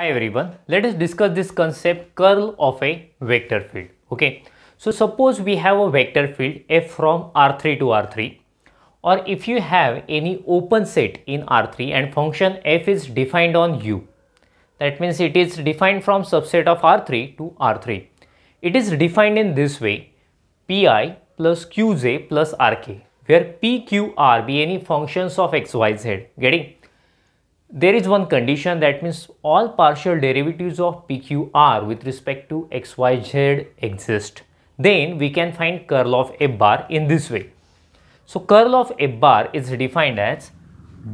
Hi everyone, let us discuss this concept curl of a vector field. Okay, so suppose we have a vector field f from R3 to R3 or if you have any open set in R3 and function f is defined on U. That means it is defined from subset of R3 to R3. It is defined in this way Pi plus Qj plus Rk where P, Q, R be any functions of x, y, z. Getting? There is one condition that means all partial derivatives of PQR with respect to XYZ exist. Then we can find curl of F bar in this way. So curl of F bar is defined as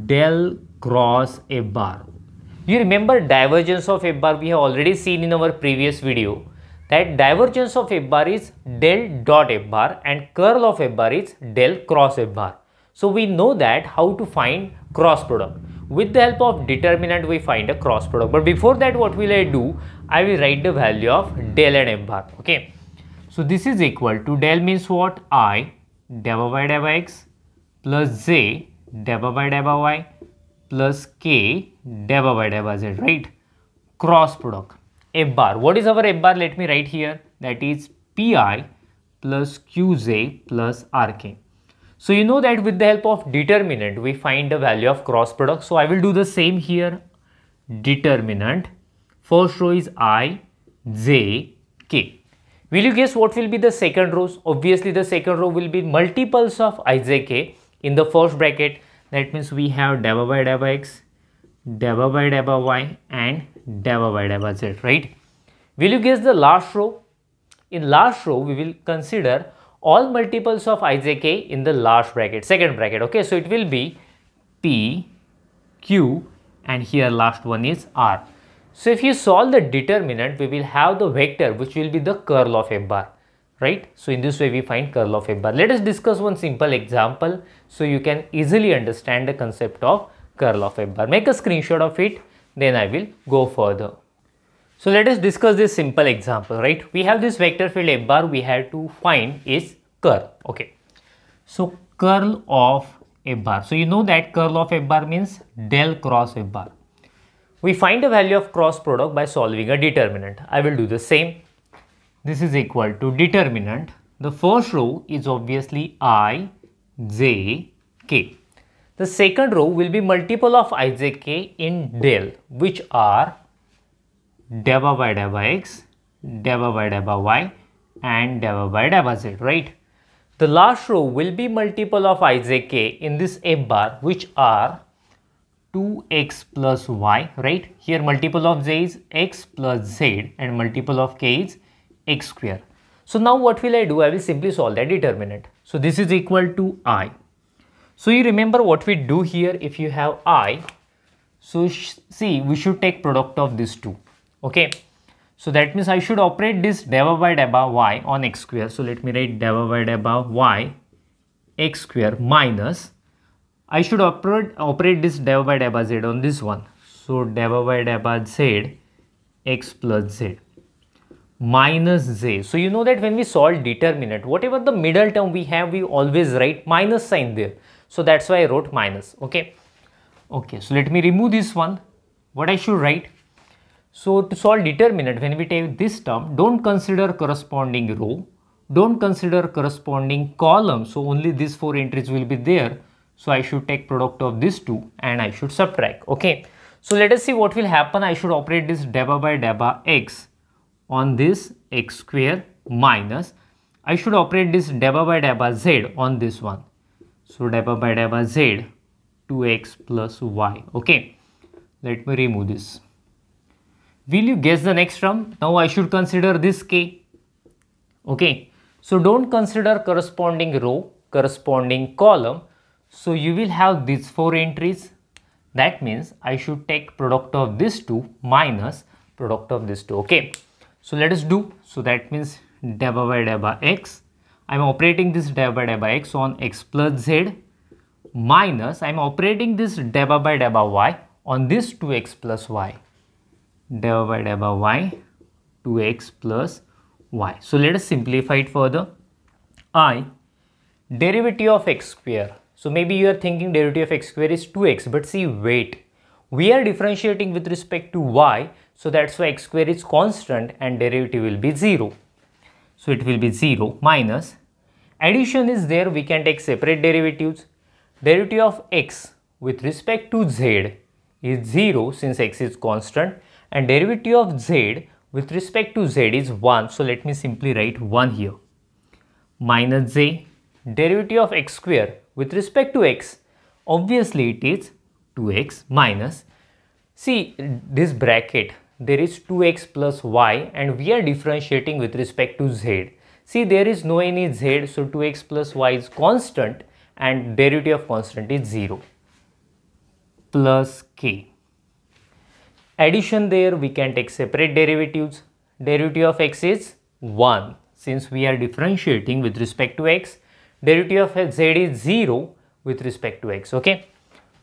del cross F bar. You remember divergence of F bar we have already seen in our previous video that divergence of F bar is del dot F bar and curl of F bar is del cross F bar. So we know that how to find cross product. With the help of determinant, we find a cross product. But before that, what will I do? I will write the value of del and f bar. Okay. So this is equal to del means what? I del by del x plus j del by del y plus k del by del z. Right? Cross product. F bar. What is our f bar? Let me write here. That is pi plus qj plus rk. So you know that with the help of determinant, we find the value of cross product. So I will do the same here. Determinant. First row is i, j, k. Will you guess what will be the second rows? Obviously the second row will be multiples of i, j, k in the first bracket. That means we have del by by x, del by by y and del by by z, right? Will you guess the last row? In last row, we will consider all multiples of ijk in the last bracket, second bracket. Okay, so it will be P, Q and here last one is R. So if you solve the determinant, we will have the vector which will be the curl of f bar, right? So in this way we find curl of f bar. Let us discuss one simple example so you can easily understand the concept of curl of f bar. Make a screenshot of it, then I will go further. So let us discuss this simple example, right? We have this vector field f bar we have to find is curl, okay. So curl of f bar. So you know that curl of f bar means del cross f bar. We find the value of cross product by solving a determinant. I will do the same. This is equal to determinant. The first row is obviously i, j, k. The second row will be multiple of i, j, k in del which are del by del by x, del by del by y and del by del by z, right? The last row will be multiple of ijk in this f bar which are 2x plus y, right? Here multiple of j is x plus z and multiple of k is x square. So now what will I do? I will simply solve that determinant. So this is equal to i. So you remember what we do here if you have i. So see we should take product of these two okay so that means i should operate this del by del y on x square. So let me write del by del y x square minus i should operate operate this del by del z on this one. So del by by z x plus z minus z. So you know that when we solve determinant whatever the middle term we have we always write minus sign there. So that's why i wrote minus. Okay. Okay. So let me remove this one. What i should write so to solve determinant, when we take this term, don't consider corresponding row, don't consider corresponding column. So only these four entries will be there. So I should take product of these two and I should subtract. Okay. So let us see what will happen. I should operate this del by del by x on this x square minus I should operate this del by del by z on this one. So del by del by z 2x plus y. Okay. Let me remove this. Will you guess the next term? Now I should consider this k. Okay. So don't consider corresponding row, corresponding column. So you will have these four entries. That means I should take product of this two minus product of this two. Okay. So let us do. So that means del by del by x. I am operating this del by del by x on x plus z minus I am operating this del by del by y on this 2x plus y del by del by y 2x plus y. So let us simplify it further. I derivative of x square. So maybe you are thinking derivative of x square is 2x but see wait. we are differentiating with respect to y so that's why x square is constant and derivative will be 0 so it will be 0 minus addition is there we can take separate derivatives derivative of x with respect to z is 0 since x is constant and derivative of z with respect to z is 1 so let me simply write 1 here. Minus z derivative of x square with respect to x obviously it is 2x minus. See this bracket there is 2x plus y and we are differentiating with respect to z. See there is no any z so 2x plus y is constant and derivative of constant is 0 plus k addition there we can take separate derivatives. Derivative of x is 1 since we are differentiating with respect to x derivative of z is 0 with respect to x okay?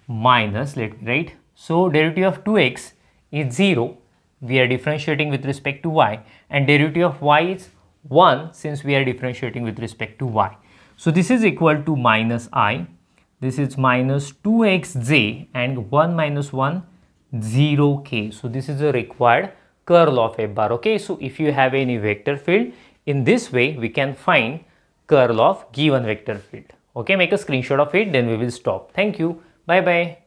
Minus let me write. So derivative of 2x is 0 we are differentiating with respect to y. And derivative of y is 1 since we are differentiating with respect to y. So this is equal to minus i. This is minus 2xj and 1 minus 1 0k so this is a required curl of f bar okay so if you have any vector field in this way, we can find curl of given vector field. Okay, make a screenshot of it, then we will stop. Thank you. Bye-bye.